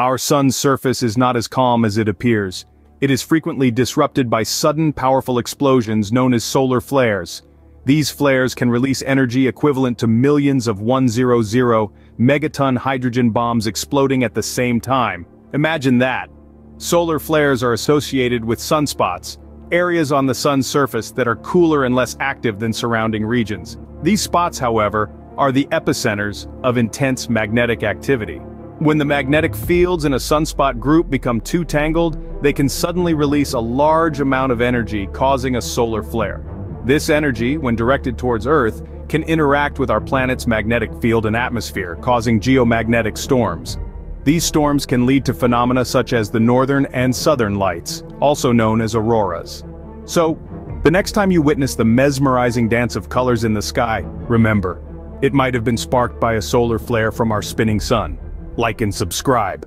Our sun's surface is not as calm as it appears. It is frequently disrupted by sudden powerful explosions known as solar flares. These flares can release energy equivalent to millions of 100 megaton hydrogen bombs exploding at the same time. Imagine that. Solar flares are associated with sunspots, areas on the sun's surface that are cooler and less active than surrounding regions. These spots, however, are the epicenters of intense magnetic activity. When the magnetic fields in a sunspot group become too tangled, they can suddenly release a large amount of energy causing a solar flare. This energy, when directed towards Earth, can interact with our planet's magnetic field and atmosphere, causing geomagnetic storms. These storms can lead to phenomena such as the northern and southern lights, also known as auroras. So, the next time you witness the mesmerizing dance of colors in the sky, remember, it might have been sparked by a solar flare from our spinning sun. Like and subscribe.